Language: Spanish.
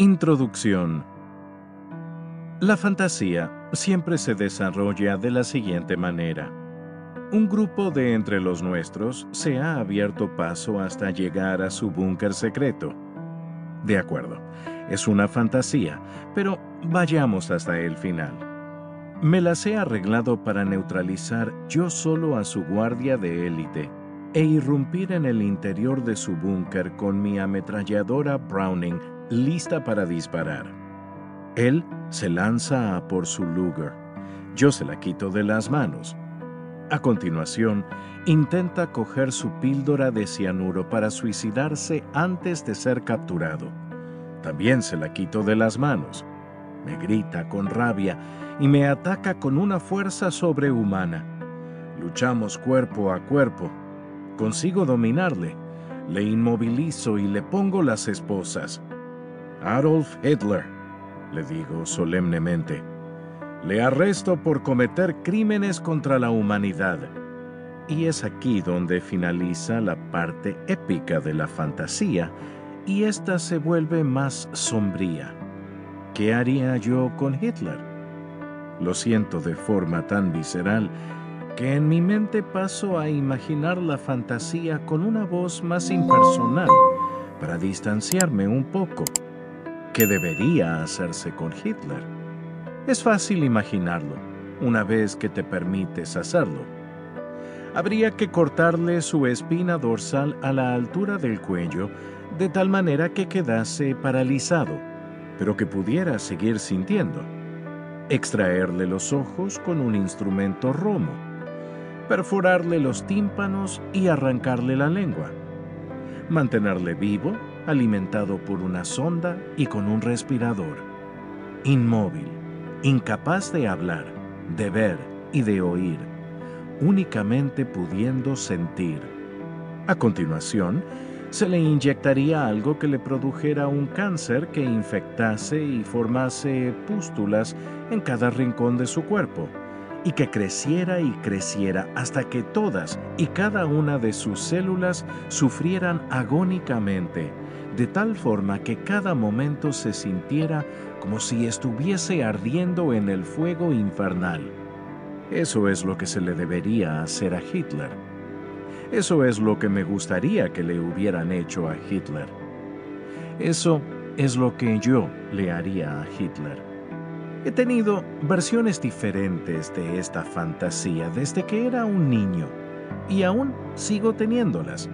Introducción. La fantasía siempre se desarrolla de la siguiente manera. Un grupo de entre los nuestros se ha abierto paso hasta llegar a su búnker secreto. De acuerdo, es una fantasía, pero vayamos hasta el final. Me las he arreglado para neutralizar yo solo a su guardia de élite e irrumpir en el interior de su búnker con mi ametralladora Browning lista para disparar. Él se lanza a por su Luger. Yo se la quito de las manos. A continuación, intenta coger su píldora de cianuro para suicidarse antes de ser capturado. También se la quito de las manos. Me grita con rabia y me ataca con una fuerza sobrehumana. Luchamos cuerpo a cuerpo. Consigo dominarle. Le inmovilizo y le pongo las esposas. Adolf Hitler, le digo solemnemente. Le arresto por cometer crímenes contra la humanidad. Y es aquí donde finaliza la parte épica de la fantasía y ésta se vuelve más sombría. ¿Qué haría yo con Hitler? Lo siento de forma tan visceral que en mi mente paso a imaginar la fantasía con una voz más impersonal para distanciarme un poco. ¿Qué debería hacerse con Hitler? Es fácil imaginarlo, una vez que te permites hacerlo. Habría que cortarle su espina dorsal a la altura del cuello de tal manera que quedase paralizado, pero que pudiera seguir sintiendo. Extraerle los ojos con un instrumento romo. Perforarle los tímpanos y arrancarle la lengua. Mantenerle vivo alimentado por una sonda y con un respirador. Inmóvil, incapaz de hablar, de ver y de oír, únicamente pudiendo sentir. A continuación, se le inyectaría algo que le produjera un cáncer que infectase y formase pústulas en cada rincón de su cuerpo, y que creciera y creciera hasta que todas y cada una de sus células sufrieran agónicamente de tal forma que cada momento se sintiera como si estuviese ardiendo en el fuego infernal. Eso es lo que se le debería hacer a Hitler. Eso es lo que me gustaría que le hubieran hecho a Hitler. Eso es lo que yo le haría a Hitler. He tenido versiones diferentes de esta fantasía desde que era un niño y aún sigo teniéndolas.